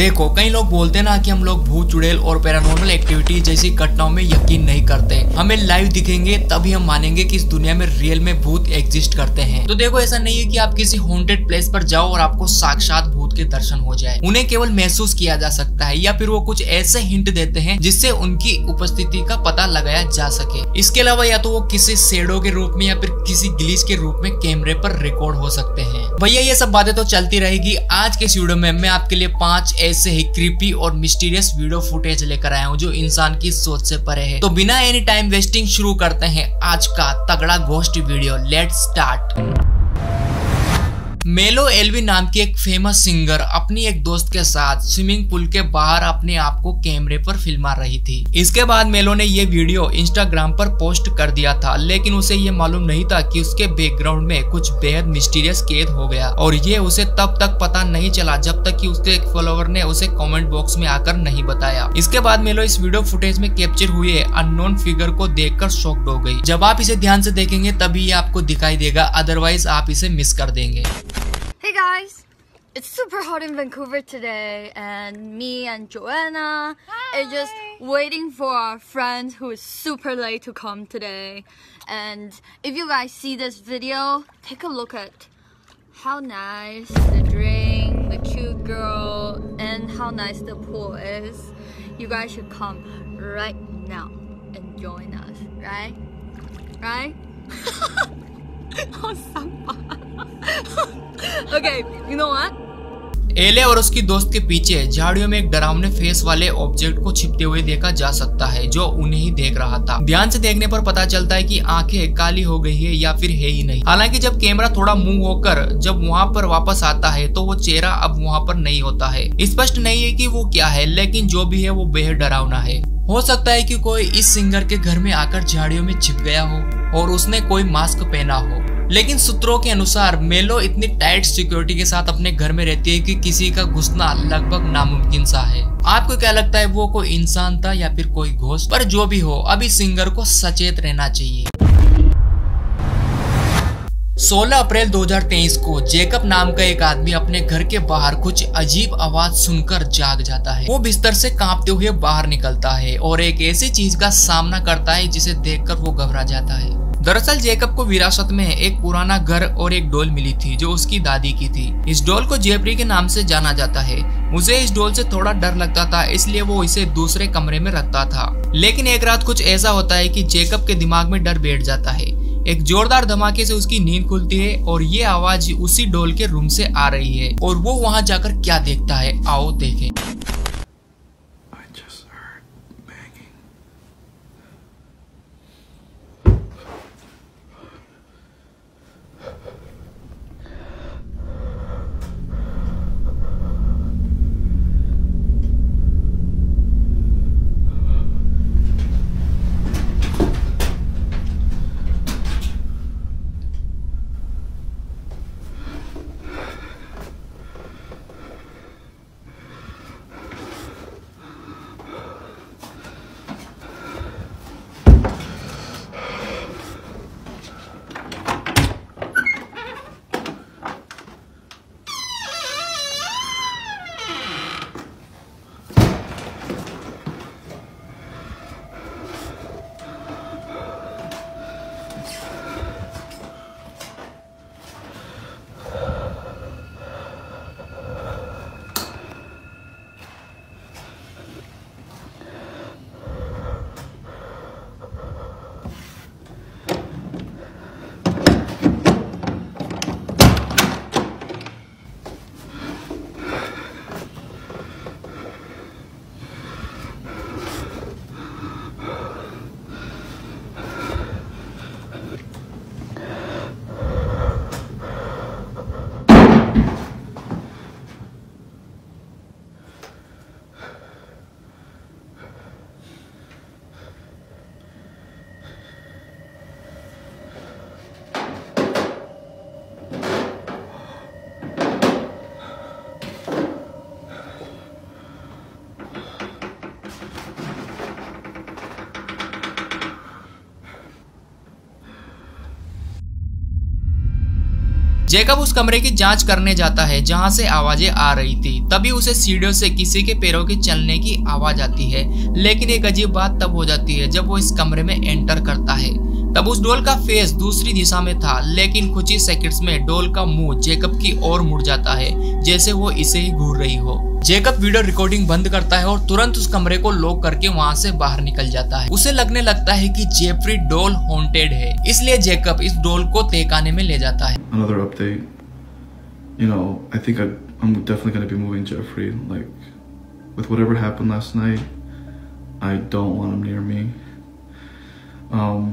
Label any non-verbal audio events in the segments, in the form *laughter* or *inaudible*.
देखो, कई लोग बोलते ना कि हम लोग भूत, चुड़ैल और पैरानॉर्मल एक्टिविटी जैसी घटनाओं में यकीन नहीं करते। हमें लाइव दिखेंगे, तभी हम मानेंगे कि इस दुनिया में रियल में भूत एग्जिस्ट करते हैं। तो देखो, ऐसा नहीं है कि आप किसी हॉन्टेड प्लेस पर जाओ और आपको साक्षात भूत के दर्शन हो जाए। उन्हें केवल महसूस किया जा सकता है, या फिर वो कुछ ऐसे हिंट देते हैं जिससे उनकी उपस्थिति का पता लगाया जा सके। इसके अलावा या तो वो किसी सेडो के रूप में या फिर किसी गिलीच के रूप में कैमरे पर रिकॉर्ड हो सकते हैं। भैया, ये सब बातें तो चलती रहेगी। आज के वीडियो में मैं आपके लिए पाँच ऐसे ही क्रीपी और मिस्टीरियस वीडियो फुटेज लेकर आया हूँ, जो इंसान की सोच से परे है। तो बिना एनी टाइम वेस्टिंग शुरू करते हैं आज का तगड़ा ghost video let start Melo Elvie नाम की एक फ़ेमस सिंगर अपनी एक दोस्त के साथ स्विमिंग पूल के बाहर अपने आप को कैमरे पर फिल्मा रही थी। इसके बाद मेलो ने ये वीडियो इंस्टाग्राम पर पोस्ट कर दिया था, लेकिन उसे ये मालूम नहीं था कि उसके बैकग्राउंड में कुछ बेहद मिस्टीरियस कैद हो गया। और ये उसे तब तक पता नहीं चला जब तक कि उसके एक फॉलोवर ने उसे कमेंट बॉक्स में आकर नहीं बताया। इसके बाद मेलो इस वीडियो फुटेज में कैप्चर हुए अननोन फिगर को देखकर शॉक्ड हो गई। जब आप इसे ध्यान से देखेंगे, तभी ये आपको दिखाई देगा अदरवाइज़ आप इसे मिस कर देंगे। Hey guys! It's super hot in Vancouver today, and me and Joanna Hi. are just waiting for our friend who is super late to come today. And if you guys see this video, take a look at how nice the drink, the cute girl, and how nice the pool is. You guys should come right now and join us, right? Right? *laughs* *laughs* एले और उसकी दोस्त के पीछे झाड़ियों में एक डरावने फेस वाले ऑब्जेक्ट को छिपते हुए देखा जा सकता है, जो उन्हें ही देख रहा था। ध्यान से देखने पर पता चलता है कि आँखें काली हो गई है या फिर है ही नहीं। हालाँकि जब कैमरा थोड़ा मूव होकर जब वहाँ पर वापस आता है तो वो चेहरा अब वहाँ पर नहीं होता है। स्पष्ट नहीं है की वो क्या है, लेकिन जो भी है वो बेहद डरावना है। हो सकता है कि कोई इस सिंगर के घर में आकर झाड़ियों में छिप गया हो और उसने कोई मास्क पहना हो। लेकिन सूत्रों के अनुसार मेलो इतनी टाइट सिक्योरिटी के साथ अपने घर में रहती है कि किसी का घुसना लगभग नामुमकिन सा है। आपको क्या लगता है, वो कोई इंसान था या फिर कोई घोष? पर जो भी हो, अभी सिंगर को सचेत रहना चाहिए। 16 अप्रैल 2023 को जेकब नाम का एक आदमी अपने घर के बाहर कुछ अजीब आवाज़ सुनकर जाग जाता है। वो बिस्तर से कांपते हुए बाहर निकलता है और एक ऐसी चीज़ का सामना करता है जिसे देखकर वो घबरा जाता है। दरअसल जेकब को विरासत में एक पुराना घर और एक डोल मिली थी, जो उसकी दादी की थी। इस डोल को जेपरी के नाम से जाना जाता है। मुझे इस डोल से थोड़ा डर लगता था, इसलिए वो इसे दूसरे कमरे में रखता था। लेकिन एक रात कुछ ऐसा होता है कि जेकब के दिमाग में डर बैठ जाता है। एक जोरदार धमाके से उसकी नींद खुलती है और ये आवाज़ उसी डोल के रूम से आ रही है और वो वहाँ जाकर क्या देखता है, आओ देखें। जेकब उस कमरे की जाँच करने जाता है, जहाँ से आवाज़ें आ रही थी। तभी उसे सीढ़ियों से किसी के पैरों के चलने की आवाज़ आती है, लेकिन एक अजीब बात तब हो जाती है जब वो इस कमरे में एंटर करता है। तब उस डोल का फेस दूसरी दिशा में था लेकिन कुछ ही सेकंड्स में डोल का मुँह जेकब की ओर मुड़ जाता है जैसे वो इसे ही घूर रही हो। जेकब वीडियो रिकॉर्डिंग बंद करता है और तुरंत उस कमरे को लॉक करके वहाँ से बाहर निकल जाता है। उसे लगने लगता है कि जेफरी डोल हॉन्टेड है इसलिए जेकब इस डोल को तेकाने में ले जाता है. Um,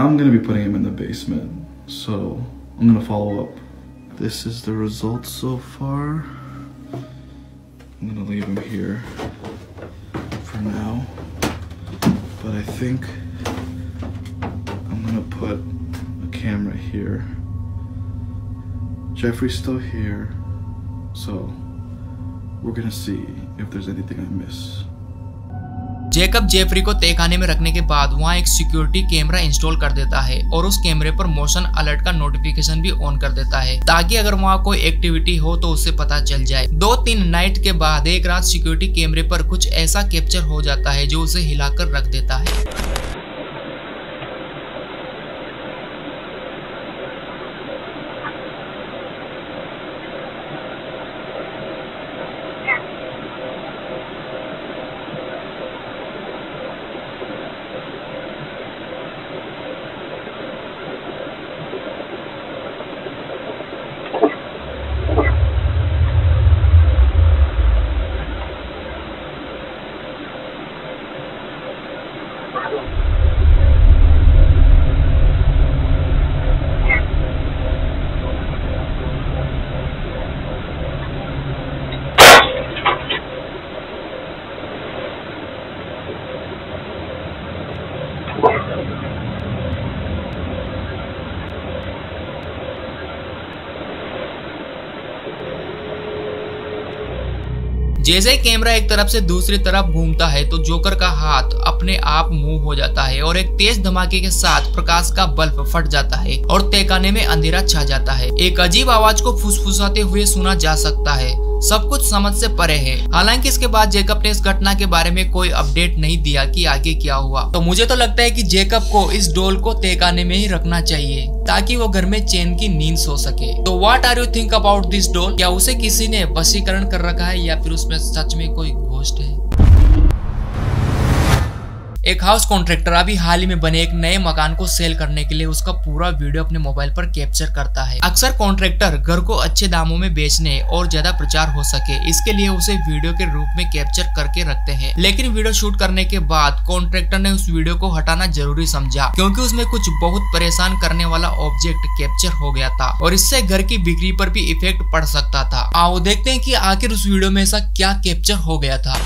I'm to be putting him in the basement. So, I'm to follow up. This is the results so far. I'm to leave him here for now. But I think I'm to put a camera here. Jeffrey's still here, so we're gonna see if there's anything I miss. Jacob Jeffrey को तेखाने में रखने के बाद वहाँ एक security camera install कर देता है और उस कैमरे पर मोशन अलर्ट का नोटिफिकेशन भी ऑन कर देता है ताकि अगर वहाँ कोई एक्टिविटी हो तो उसे पता चल जाए। दो तीन नाइट के बाद एक रात सिक्योरिटी कैमरे पर कुछ ऐसा कैप्चर हो जाता है जो उसे हिलाकर रख देता है। जैसे ही कैमरा एक तरफ़ से दूसरी तरफ़ घूमता है तो जोकर का हाथ अपने आप मूव हो जाता है और एक तेज धमाके के साथ प्रकाश का बल्ब फट जाता है और तहखाने में अंधेरा छा जाता है। एक अजीब आवाज़ को फुसफुसाते हुए सुना जा सकता है। सब कुछ समझ से परे है। हालाँकि इसके बाद जेकब ने इस घटना के बारे में कोई अपडेट नहीं दिया कि आगे क्या हुआ। तो मुझे तो लगता है कि जेकब को इस डोल को तेकाने में ही रखना चाहिए, ताकि वो घर में चैन की नींद सो सके। तो what are you think about this doll क्या उसे किसी ने वसीकरण कर रखा है या फिर उसमें सच में कोई घोष्ट है? एक हाउस कॉन्ट्रैक्टर अभी हाल ही में बने एक नए मकान को सेल करने के लिए उसका पूरा वीडियो अपने मोबाइल पर कैप्चर करता है। अक्सर कॉन्ट्रेक्टर घर को अच्छे दामों में बेचने और ज़्यादा प्रचार हो सके, इसके लिए उसे वीडियो के रूप में कैप्चर करके रखते हैं। लेकिन वीडियो शूट करने के बाद कॉन्ट्रैक्टर ने उस वीडियो को हटाना ज़रूरी समझा, क्यूँकी उसमें कुछ बहुत परेशान करने वाला ऑब्जेक्ट कैप्चर हो गया था और इससे घर की बिक्री पर भी इफ़ेक्ट पड़ सकता था। आओ देखते हैं कि आखिर उस वीडियो में ऐसा क्या कैप्चर हो गया था।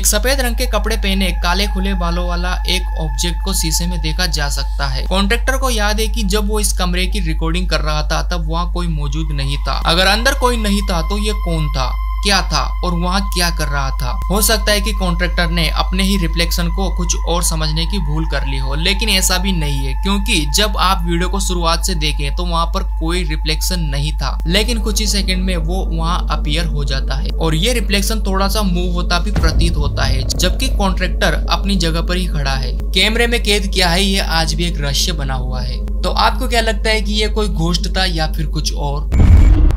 एक सफ़ेद रंग के कपड़े पहने काले खुले बालों वाला एक ऑब्जेक्ट को शीशे में देखा जा सकता है। कॉन्ट्रेक्टर को याद है कि जब वो इस कमरे की रिकॉर्डिंग कर रहा था, तब वहाँ कोई मौजूद नहीं था। अगर अंदर कोई नहीं था तो ये कौन था? क्या था और वहाँ क्या कर रहा था। हो सकता है कि कॉन्ट्रैक्टर ने अपने ही रिफ्लेक्शन को कुछ और समझने की भूल कर ली हो, लेकिन ऐसा भी नहीं है, क्योंकि जब आप वीडियो को शुरुआत से देखें तो वहाँ पर कोई रिफ्लेक्शन नहीं था, लेकिन कुछ ही सेकंड में वो वहाँ अपियर हो जाता है। और ये रिफ्लेक्शन थोड़ा सा मूव होता भी प्रतीत होता है, जबकि कॉन्ट्रेक्टर अपनी जगह पर ही खड़ा है। कैमरे में कैद किया है, ये आज भी एक रहस्य बना हुआ है। तो आपको क्या लगता है कि ये कोई घोष्ट था या फिर कुछ और?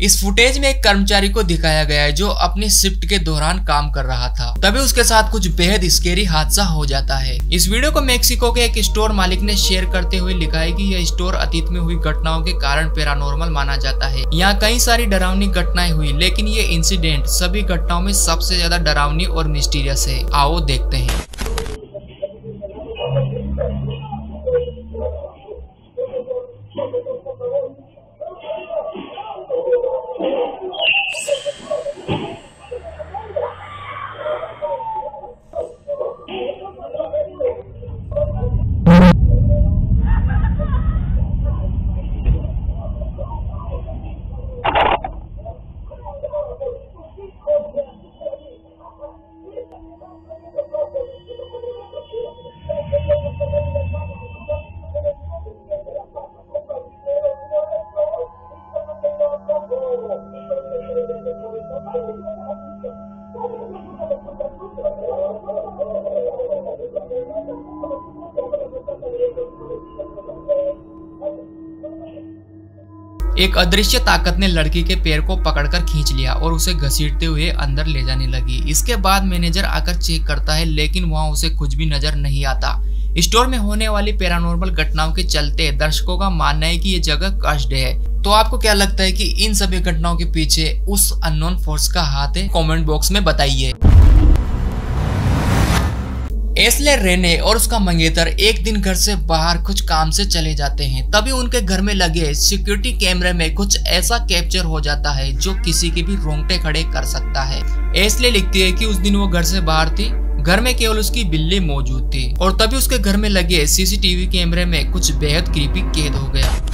इस फुटेज में एक कर्मचारी को दिखाया गया है जो अपनी शिफ्ट के दौरान काम कर रहा था। तभी उसके साथ कुछ बेहद स्केरी हादसा हो जाता है। इस वीडियो को मेक्सिको के एक स्टोर मालिक ने शेयर करते हुए लिखा है की यह स्टोर अतीत में हुई घटनाओं के कारण पैरानॉर्मल माना जाता है। यहाँ कई सारी डरावनी घटनाएँ हुई, लेकिन ये इंसिडेंट सभी घटनाओं में सबसे ज़्यादा डरावनी और मिस्टीरियस है। आओ देखते हैं। एक अदृश्य ताकत ने लड़की के पैर को पकड़कर खींच लिया और उसे घसीटते हुए अंदर ले जाने लगी। इसके बाद मैनेजर आकर चेक करता है, लेकिन वहाँ उसे कुछ भी नज़र नहीं आता। स्टोर में होने वाली पैरानॉर्मल घटनाओं के चलते दर्शकों का मानना है कि ये जगह कष्ट है। तो आपको क्या लगता है कि इन सभी घटनाओं के पीछे उस अननोन फोर्स का हाथ है? कमेंट बॉक्स में बताइए। एसले रेने और उसका मंगेतर एक दिन घर से बाहर कुछ काम से चले जाते हैं। तभी उनके घर में लगे सिक्योरिटी कैमरे में कुछ ऐसा कैप्चर हो जाता है जो किसी के भी रोंगटे खड़े कर सकता है। एसले लिखती है कि उस दिन वो घर से बाहर थी। घर में केवल उसकी बिल्ली मौजूद थी। और तभी उसके घर में लगे सीसीटीवी कैमरे में कुछ बेहद क्रीपी कैद हो गया।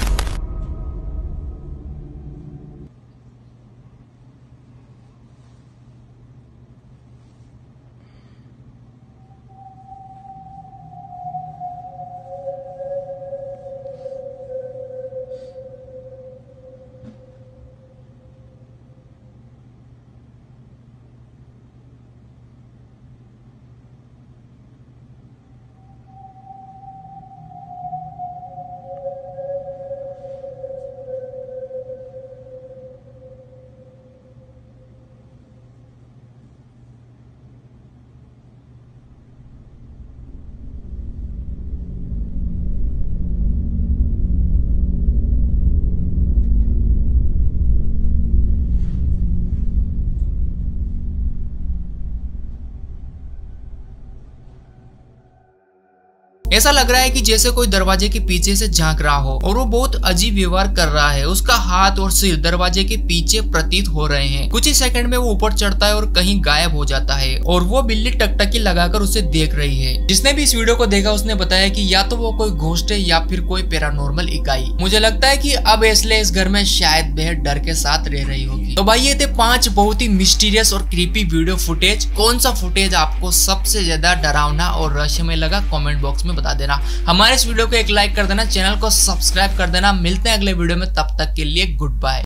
ऐसा लग रहा है कि जैसे कोई दरवाजे के पीछे से झाँक रहा हो, और वो बहुत अजीब व्यवहार कर रहा है। उसका हाथ और सिर दरवाजे के पीछे प्रतीत हो रहे हैं। कुछ ही सेकंड में वो ऊपर चढ़ता है और कहीं गायब हो जाता है, और वो बिल्ली टकटकी लगाकर उसे देख रही है। जिसने भी इस वीडियो को देखा, उसने बताया कि या तो वो कोई घोस्ट है या फिर कोई पैरानॉर्मल इकाई। मुझे लगता है कि अब इसलिए इस घर में शायद बेहद डर के साथ रह रही होगी। तो भाई, ये थे पाँच बहुत ही मिस्टीरियस और क्रीपी वीडियो फुटेज कौन सा फुटेज आपको सबसे ज़्यादा डरावना और रहस्यमय लगा? कॉमेंट बॉक्स में बता देना। हमारे इस वीडियो को एक लाइक कर देना, चैनल को सब्सक्राइब कर देना। मिलते हैं अगले वीडियो में, तब तक के लिए गुड बाय